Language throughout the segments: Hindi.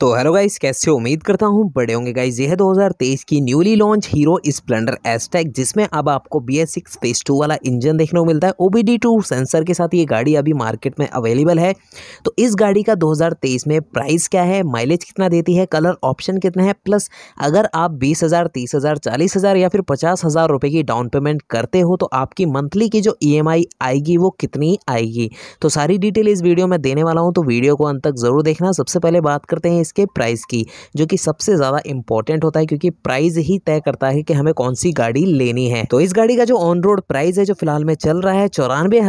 तो हेलो गाइस कैसे उम्मीद करता हूँ बड़े होंगे गाइस यह 2023 की newly launch Hero Splendor Xtec जिसमें अब आपको B S six phase two वाला इंजन देखने को मिलता है। O B D two sensor के साथ ये गाड़ी अभी मार्केट में अवेलेबल है। तो इस गाड़ी का 2023 में प्राइस क्या है? माइलेज कितना देती है? कलर ऑप्शन कितना है? प्लस अगर आप बीस हज़ार, तीस हज़ार, चालीस हज़ार या फिर पचास हज़ार रुपये की डाउन पेमेंट करते हो तो आपकी मंथली की जो ई e आएगी, वो कितनी आएगी? तो सारी डिटेल इस वीडियो में देने वाला हूँ। तो वीडियो को अंत तक ज़रूर देखना। सबसे पहले बात करते हैं इसके प्राइस की, जो कि सबसे ज़्यादा इंपॉर्टेंट होता है, क्योंकि प्राइस ही तय करता है कि हमें कौन सी गाड़ी लेनी है। तो इस गाड़ी का जो ऑन रोड प्राइस है, जो फ़िलहाल में चल रहा है, चौरानवे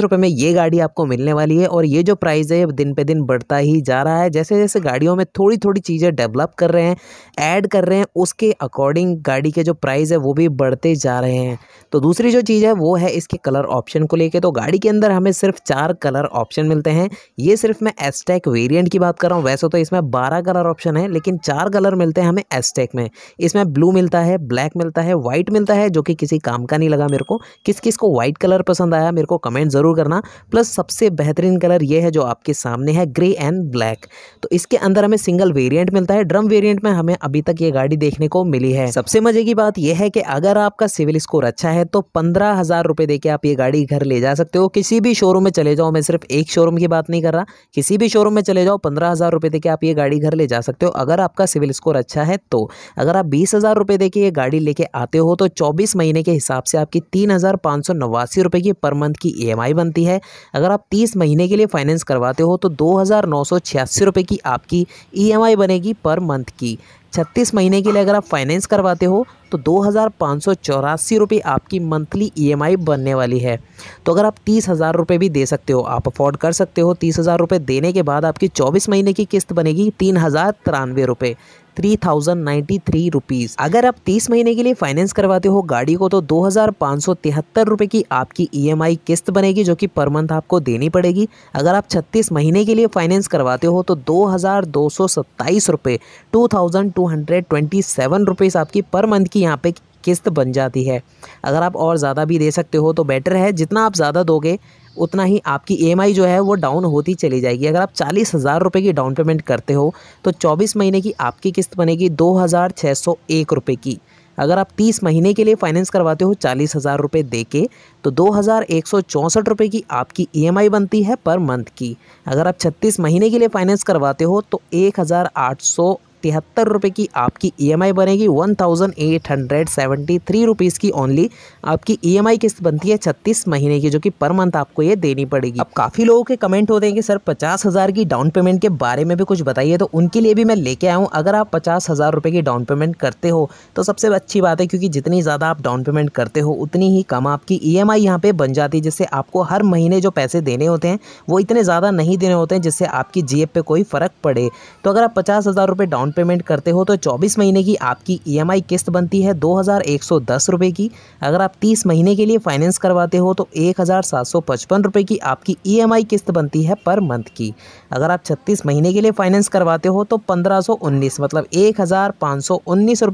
रुपये में ये गाड़ी आपको मिलने वाली है, और ये जो प्राइस है दिन पे दिन बढ़ता ही जा रहा है। जैसे जैसे गाड़ियों में थोड़ी थोड़ी चीज़ें डेवलप कर रहे हैं ऐड कर रहे हैं, उसके अकॉर्डिंग गाड़ी के जो प्राइस है, वो भी बढ़ते जा रहे हैं। तो दूसरी जो चीज़ है, वो है इसके कलर ऑप्शन को लेके। तो गाड़ी के अंदर हमें सिर्फ़ चार कलर ऑप्शन मिलते हैं। ये सिर्फ़ मैं एसटेक वेरिएंट की बात कर रहा हूँ वैसे तो इसमें बारह कलर ऑप्शन है, लेकिन चार कलर मिलते हैं हमें एसटेक में। इसमें ब्लू मिलता है ब्लैक मिलता है वाइट मिलता है, जो कि किसी काम का नहीं लगा मेरे को। किस किस को वाइट कलर पसंद आया, मेरे को कमेंट ज़रूर करना। प्लस सबसे बेहतरीन कलर ये है, जो आपके सामने है ग्रे एंड ब्लैक तो इसके अंदर हमें सिंगल वेरियंट मिलता है। ड्रम वेरियंट में हमें अभी तक ये गाड़ी देखने को मिली है। सबसे मज़े की बात यह है कि अगर आपका सिविल स्कोर अच्छा है तो पंद्रह हज़ार रुपए देके आप ये गाड़ी घर ले जा सकते हो। किसी भी शोरूम में चले जाओ, मैं सिर्फ़ एक शोरूम की बात नहीं कर रहा। किसी भी शोरूम में चले जाओ, पंद्रह हज़ार रुपए देके आप ये गाड़ी घर ले जा सकते हो। अगर आपका सिविल स्कोर अच्छा है तो। अगर आप बीस हज़ार रुपये देके ये गाड़ी लेके आते हो तो चौबीस महीने के हिसाब से आपकी तीन हज़ार पाँच सौ नवासी रुपये की पर मंथ की ई बनती है। अगर आप तीस महीने के लिए फाइनेंस करवाते हो तो दो हज़ार नौ सौ छियासी रुपये की आपकी ई बनेगी पर मंथ की। छत्तीस महीने के लिए अगर आप फाइनेंस करवाते हो तो दो हज़ार पाँच सौ चौरासी रुपये आपकी मंथली ईएमआई बनने वाली है। तो अगर आप तीस हज़ार रुपये भी दे सकते हो, आप अफोर्ड कर सकते हो। तीस हज़ार रुपये देने के बाद आपकी चौबीस महीने की किस्त बनेगी तीन हज़ार तिरानवे रुपये three thousand ninety three rupees अगर आप तीस महीने के लिए फाइनेंस करवाते हो गाड़ी को तो दो हज़ार पाँच सौ तिहत्तर रुपये की आपकी ईएमआई किस्त बनेगी, जो कि पर मंथ आपको देनी पड़ेगी। अगर आप छत्तीस महीने के लिए फाइनेंस करवाते हो तो दो हज़ार दो सौ सत्ताईस रुपये two thousand two hundred twenty seven rupees आपकी पर मंथ की यहाँ पे किस्त बन जाती है। अगर आप और ज़्यादा भी दे सकते हो तो बेटर है। जितना आप ज़्यादा दोगे उतना ही आपकी ई जो है वो डाउन होती चली जाएगी। अगर आप चालीस हज़ार रुपये की डाउन पेमेंट करते हो तो चौबीस महीने की आपकी किस्त बनेगी दो हज़ार छः सौ एक रुपये की। अगर आप तीस महीने के लिए फाइनेंस करवाते हो, चालीस हज़ार रुपये दे के तो दो हज़ार एक सौ चौंसठ रुपये की आपकी ई बनती है पर मंथ की। अगर आप छत्तीस महीने के लिए फाइनेंस करवाते हो तो एक हज़ार आठ सौ तिहत्तर रुपये की आपकी ईएमआई बनेगी one thousand eight hundred seventy three rupees की ओनली आपकी ईएमआई किस्त बनती है छत्तीस महीने की, जो कि पर मंथ आपको ये देनी पड़ेगी। अब काफ़ी लोगों के कमेंट होते हैं कि, सर, पचास हज़ार की डाउन पेमेंट के बारे में भी कुछ बताइए। तो उनके लिए भी मैं लेके आया हूँ। अगर आप पचास हज़ार रुपये की डाउन पेमेंट करते हो तो सबसे अच्छी बात है, क्योंकि जितनी ज़्यादा आप डाउन पेमेंट करते हो, उतनी ही कम आपकी ई एम आई यहाँ पर बन जाती है, जिससे आपको हर महीने जो पैसे देने होते हैं, वो इतने ज़्यादा नहीं देने होते हैं, जिससे आपकी जेब पे कोई फ़र्क पड़े। तो अगर आप पचास हज़ार रुपये डाउन डाउन पेमेंट करते हो तो 24 महीने की आपकी ईएमआई किस्त बनती है दो हज़ार की। अगर आप 30 महीने के लिए फाइनेंस करवाते हो तो एक हज़ार की आपकी ईएमआई किस्त बनती है पर मंथ की। अगर आप 36 महीने के लिए फाइनेंस करवाते हो तो पंद्रह सौ उन्नीस मतलब एक हज़ार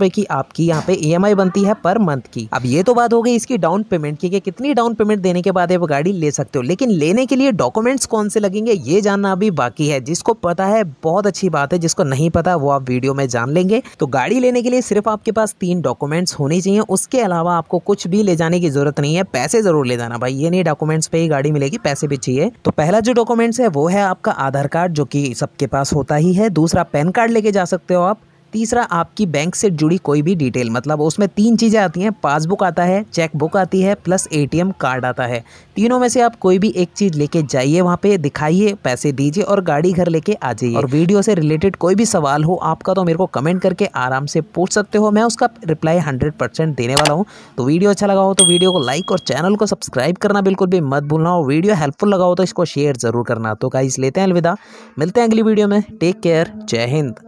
की आपकी यहाँ पे ईएमआई बनती है पर मंथ की। अब ये तो बात हो गई इसकी डाउन पेमेंट की कि कितनी डाउन पेमेंट देने के बाद आप गाड़ी ले सकते हो, लेकिन लेने के लिए डॉक्यूमेंट्स कौन से लगेंगे ये जानना अभी बाकी है। जिसको पता है, बहुत अच्छी बात है, जिसको नहीं पता वो आप वीडियो में जान लेंगे। तो गाड़ी लेने के लिए सिर्फ़ आपके पास तीन डॉक्यूमेंट्स होने चाहिए। उसके अलावा आपको कुछ भी ले जाने की ज़रूरत नहीं है। पैसे ज़रूर ले जाना भाई। ये नहीं डॉक्यूमेंट्स पे ही गाड़ी मिलेगी, पैसे भी चाहिए। तो पहला जो डॉक्यूमेंट्स है, वो है आपका आधार कार्ड, जो कि सबके पास होता ही है। दूसरा पैन कार्ड लेके जा सकते हो आप। तीसरा आपकी बैंक से जुड़ी कोई भी डिटेल मतलब उसमें तीन चीज़ें आती हैं पासबुक आता है चेक बुक आती है प्लस एटीएम कार्ड आता है। तीनों में से आप कोई भी एक चीज़ लेके जाइए वहाँ पे दिखाइए पैसे दीजिए और गाड़ी घर लेके आ जाइए। और वीडियो से रिलेटेड कोई भी सवाल हो आपका तो मेरे को कमेंट करके आराम से पूछ सकते हो मैं उसका रिप्लाई हंड्रेड देने वाला हूँ। तो वीडियो अच्छा लगा हो तो वीडियो को लाइक और चैनल को सब्सक्राइब करना बिल्कुल भी मत भूलना और वीडियो हेल्पफुल लगा हो तो इसको शेयर ज़रूर करना। तो गाइस लेते हैं अलविदा मिलते हैं अगली वीडियो में। टेक केयर जय हिंद।